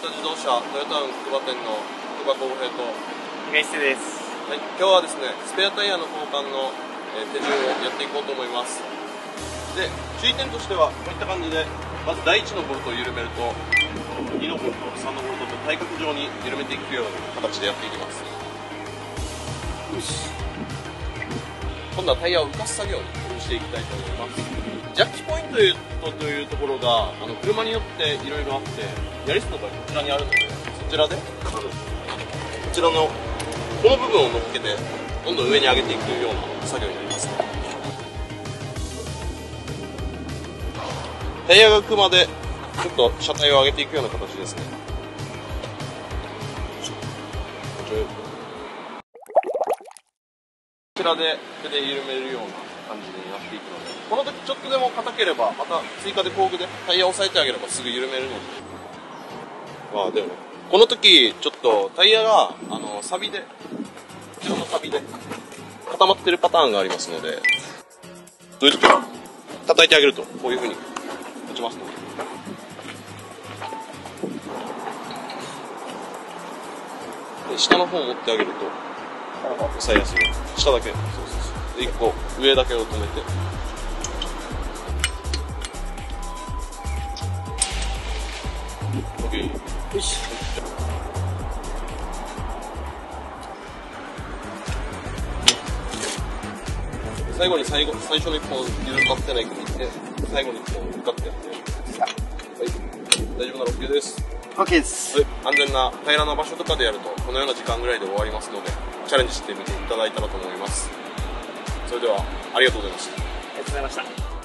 ト自動車トヨタウン筑波店の筑波公平と、イメージです。はい、今日はですねスペアタイヤの交換の、えー手順をやっていこうと思います。で注意点としてはこういった感じでまず第1のボルトを緩めると2のボルト3のボルトと対角状に緩めていくような形でやっていきます。今度はタイヤを浮かす作業にしていきたいと思います。ジャッキポイントというところがあの車によっていろいろあってヤリスの場合こちらにあるのでそちらでこちらのこの部分を乗っけてどんどん上に上げていくような作業になりますね。タイヤが浮くまでちょっと車体を上げていくような形ですね。こちらで手で緩めるような感じになっていくのでこの時ちょっとでも硬ければまた追加で工具でタイヤを押さえてあげればすぐ緩めるので。まあでもこの時ちょっとタイヤがあのサビで後ろのサビで固まってるパターンがありますのでどういう時は叩いてあげるとこういう風に落ちますので。で下の方を持ってあげると押さえやすい。下だけ。そうそう。1個上だけを止めて。オッケー。よし。最後に最後最初の1本緩まってない組って。最後に1本向かってやって。はい。大丈夫なら OK です。OK です。はい、安全な平らな場所とかでやるとこのような時間ぐらいで終わりますのでチャレンジしてみていただいたらと思いますそれではありがとうございました。ありがとうございました。